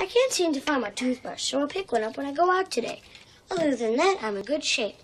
I can't seem to find my toothbrush, so I'll pick one up when I go out today. Other than that, I'm in good shape.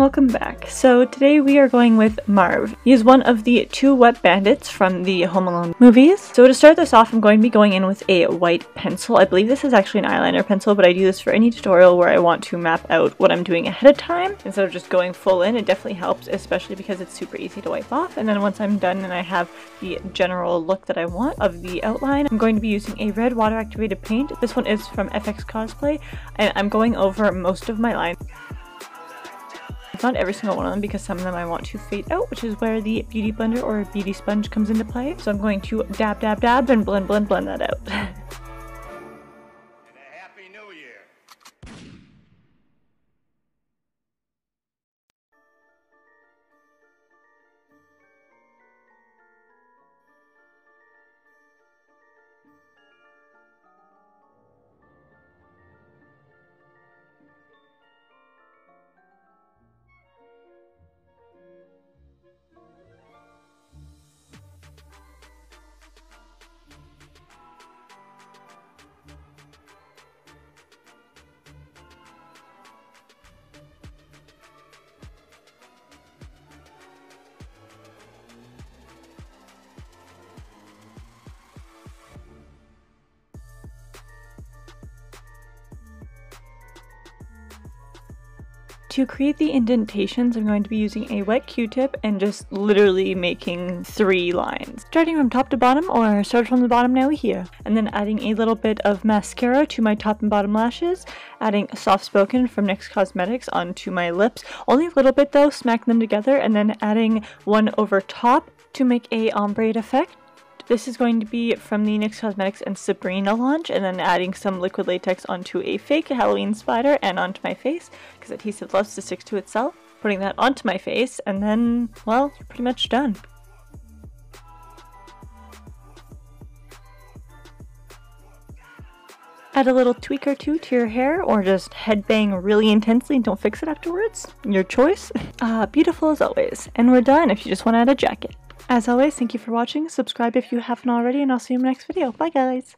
Welcome back. So today we are going with Marv. He is one of the two wet bandits from the Home Alone movies. So to start this off, I'm going to be going in with a white pencil. I believe this is actually an eyeliner pencil, but I do this for any tutorial where I want to map out what I'm doing ahead of time. Instead of just going full in, it definitely helps, especially because it's super easy to wipe off. And then once I'm done and I have the general look that I want of the outline, I'm going to be using a red water activated paint. This one is from FX Cosplay, and I'm going over most of my lines. Not every single one of them because some of them I want to fade out, which is where the beauty blender or beauty sponge comes into play. So I'm going to dab, dab, dab, and blend, blend, blend that out. to create the indentations, I'm going to be using a wet q-tip and just literally making three lines. Starting from top to bottom or start from the bottom now here. And then adding a little bit of mascara to my top and bottom lashes. Adding Soft Spoken from NYX Cosmetics onto my lips. Only a little bit though, smack them together and then adding one over top to make a ombre effect. This is going to be from the NYX Cosmetics and Sabrina launch, and then adding some liquid latex onto a fake Halloween spider and onto my face, because adhesive loves to stick to itself. Putting that onto my face, and then, well, you're pretty much done. Add a little tweak or two to your hair, or just headbang really intensely and don't fix it afterwards. Your choice. Uh, beautiful as always. And we're done if you just want to add a jacket. As always, thank you for watching, subscribe if you haven't already, and I'll see you in my next video. Bye guys!